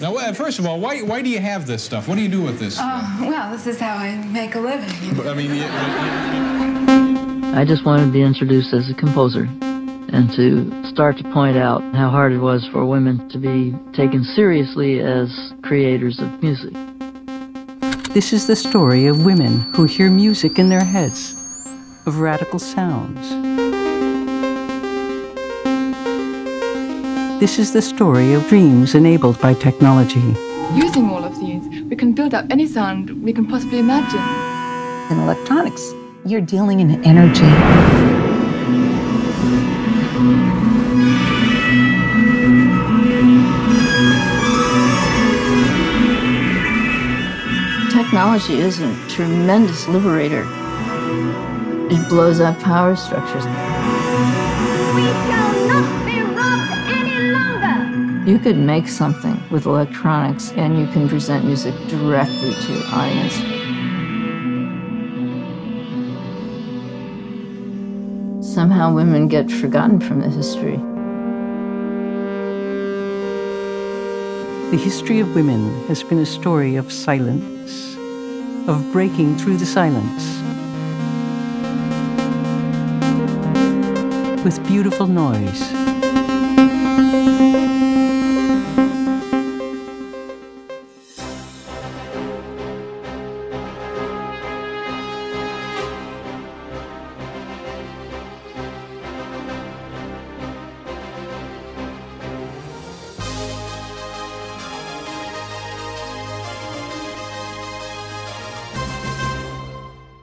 Now, uh, first of all, why, why do you have this stuff? What do you do with this? Oh, well, this is how I make a living. I mean, you- I just wanted to be introduced as a composer and to start to point out how hard it was for women to be taken seriously as creators of music. This is the story of women who hear music in their heads, of radical sounds. This is the story of dreams enabled by technology. Using all of these, we can build up any sound we can possibly imagine. In electronics, you're dealing in energy. Technology is a tremendous liberator. It blows up power structures. You could make something with electronics and you can present music directly to your audience. Somehow women get forgotten from the history. The history of women has been a story of silence, of breaking through the silence. With beautiful noise.